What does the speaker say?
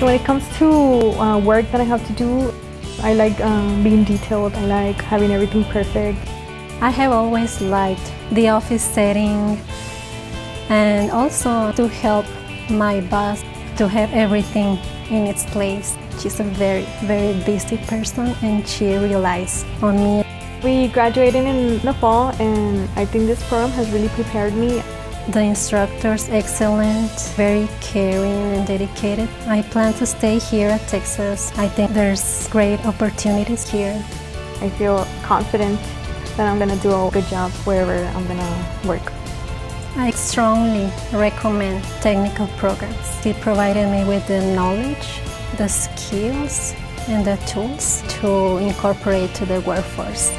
So when it comes to uh, work that I have to do, I like um, being detailed. I like having everything perfect. I have always liked the office setting and also to help my boss to have everything in its place. She's a very, very busy person and she relies on me. We graduated in the fall and I think this program has really prepared me. The instructor's excellent, very caring and dedicated. I plan to stay here at Texas. I think there's great opportunities here. I feel confident that I'm going to do a good job wherever I'm going to work. I strongly recommend technical programs. It provided me with the knowledge, the skills, and the tools to incorporate to the workforce.